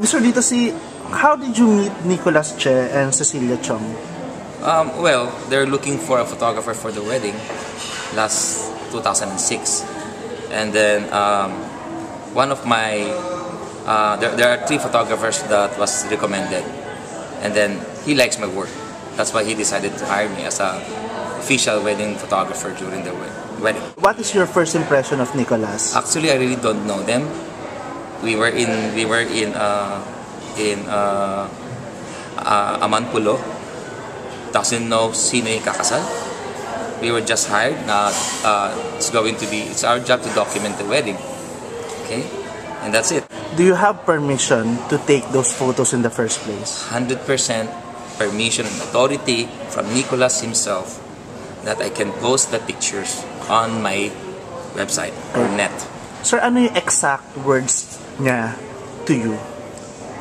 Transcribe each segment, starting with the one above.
Mr. Dito, si how did you meet Nicolas Che and Cecilia Chong? Um, well, they're looking for a photographer for the wedding last 2006. And then um, one of my, uh, there, there are three photographers that was recommended. And then he likes my work. That's why he decided to hire me as a official wedding photographer during the wedding. What is your first impression of Nicolas? Actually, I really don't know them. We were in we were in uh, in uh, uh, Amanpulo. Doesn't know sino yung kakasal. We were just hired na uh, it's going to be it's our job to document the wedding. Okay? And that's it. Do you have permission to take those photos in the first place? 100% permission and authority from Nicholas himself that I can post the pictures on my website or net. Sir, ano yung exact words niya to you?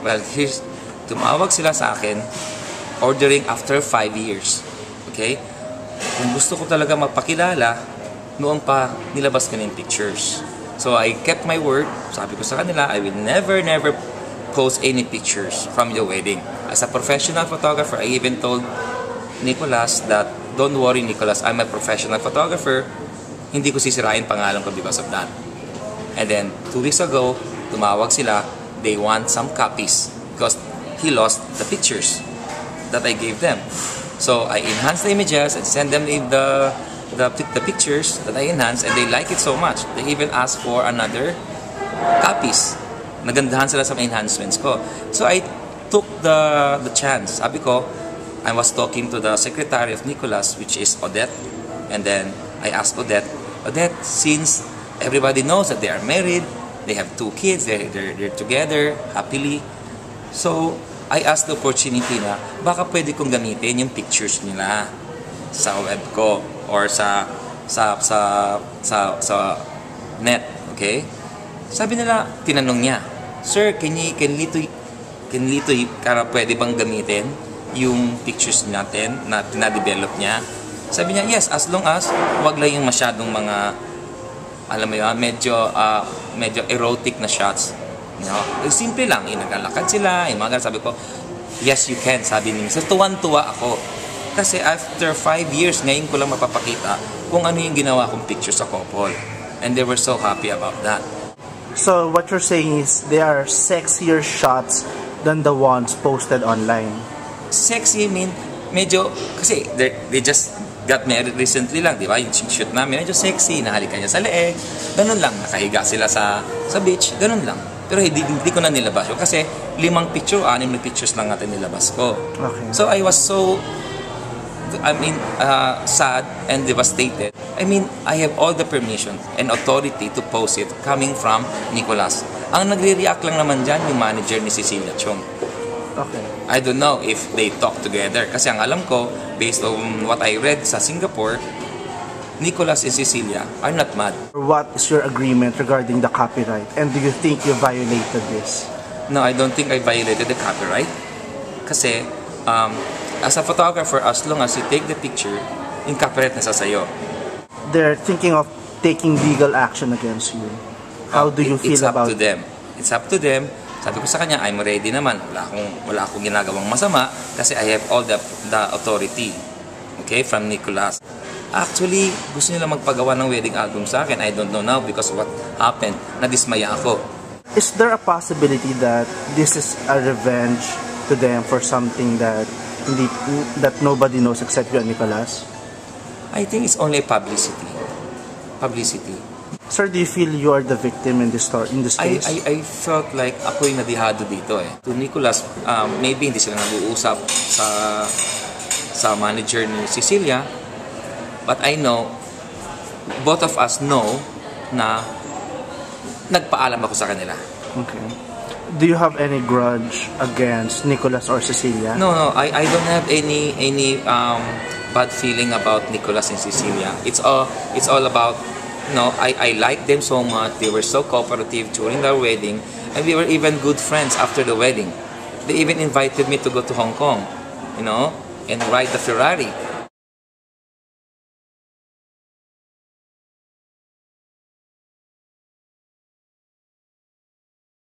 Well, here's, tumawag sila sa akin, ordering after 5 years. Okay? Kung gusto ko talaga magpakilala, noon pa nilabas ko na yung pictures. So I kept my word. Sabi ko sa kanila, I will never, never post any pictures from your wedding. As a professional photographer, I even told Nicholas that, don't worry Nicholas, I'm a professional photographer. Hindi ko sisirain pangalan ko because of that. And then, two weeks ago, tumawag sila, they want some copies because he lost the pictures that I gave them. So I enhanced the images and send them the, the, the pictures that I enhanced and they like it so much. They even ask for another copies. Nagandahan sila sa enhancements ko. So I took the, the chance. Sabi ko, I was talking to the secretary of Nicholas, which is Odette. And then I asked Odette, Odette, since everybody knows that they are married, they have two kids, they're, they're, they're together happily. So, I asked the opportunity na baka pwede kong gamitin yung pictures nila sa web ko or sa sa sa sa, sa net, okay? Sabi nila, tinanong niya, Sir, can you, can Lito, can Lito, kara pwede bang gamitin yung pictures natin na tinadevelop niya? Sabi niya, yes, as long as wag lang yung masyadong mga alam mo yun, medyo, uh, medyo erotic na shots. You know? Simple lang, yung naglalakad sila, yung mga ganun. Sabi ko, yes, you can, sabi niya. So, tuwan-tuwa ako. Kasi after five years, ngayon ko lang mapapakita kung ano yung ginawa kong picture sa couple. And they were so happy about that. So what you're saying is they are sexier shots than the ones posted online. Sexy, I mean, medyo, kasi they just got married recently lang, di ba? Yung shoot namin, medyo sexy, nahalikan niya sa leeg, ganun lang, nakahiga sila sa sa beach, ganun lang. Pero hindi, hindi ko na nilabas yun kasi limang picture, anim na pictures lang natin nilabas ko. Okay. So I was so, I mean, uh, sad and devastated. I mean, I have all the permission and authority to post it coming from Nicolas. Ang nagre-react lang naman dyan yung manager ni Cecilia Chong. Okay. I don't know if they talk together. Kasi ang alam ko, based on what I read sa Singapore, Nicholas and Cecilia are not mad. What is your agreement regarding the copyright? And do you think you violated this? No, I don't think I violated the copyright. Kasi, um, as a photographer, as long as you take the picture, yung copyright nasa sayo. They're thinking of taking legal action against you. How do you It- feel it's up about to them. It's up to them. Sabi ko sa kanya, I'm ready naman. Wala akong, wala akong ginagawang masama kasi I have all the, the authority. Okay, from Nicolas. Actually, gusto nila magpagawa ng wedding album sa akin. I don't know now because what happened. Nadismaya ako. Is there a possibility that this is a revenge to them for something that hindi, that nobody knows except you and Nicolas? I think it's only publicity. Publicity. Sir, do you feel you are the victim in this story, in this I, case? I, I felt like ako yung nadihado dito eh. To Nicholas, um, maybe hindi sila nag-uusap sa sa manager ni Cecilia. But I know, both of us know na nagpaalam ako sa kanila. Okay. Do you have any grudge against Nicolas or Cecilia? No, no, I, I don't have any any um, bad feeling about Nicholas and Cecilia. It's all it's all about know, I, I like them so much. They were so cooperative during their wedding and we were even good friends after the wedding. They even invited me to go to Hong Kong, you know, and ride the Ferrari.